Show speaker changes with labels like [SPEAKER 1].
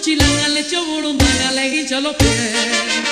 [SPEAKER 1] Chilanga le echó le hincha los pies.